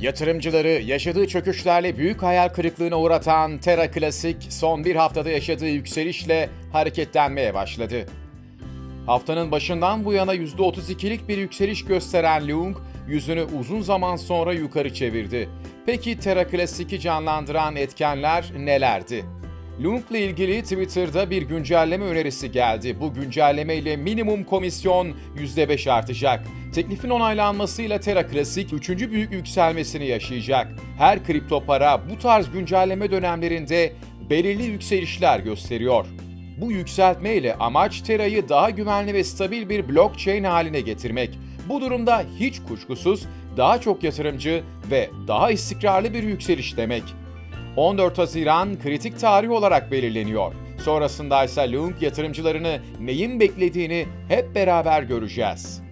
Yatırımcıları yaşadığı çöküşlerle büyük hayal kırıklığına uğratan Terra Klasik son bir haftada yaşadığı yükselişle hareketlenmeye başladı. Haftanın başından bu yana %32'lik bir yükseliş gösteren Leung, yüzünü uzun zaman sonra yukarı çevirdi. Peki Terra Classic'i canlandıran etkenler nelerdi? Leung'la ilgili Twitter'da bir güncelleme önerisi geldi. Bu güncelleme ile minimum komisyon %5 artacak. Teklifin onaylanmasıyla Terra Classic 3. büyük yükselmesini yaşayacak. Her kripto para bu tarz güncelleme dönemlerinde belirli yükselişler gösteriyor. Bu yükseltme ile amaç Terra'yı daha güvenli ve stabil bir blockchain haline getirmek. Bu durumda hiç kuşkusuz daha çok yatırımcı ve daha istikrarlı bir yükseliş demek. 14 Haziran kritik tarih olarak belirleniyor. Sonrasında ise Leung yatırımcılarını neyin beklediğini hep beraber göreceğiz.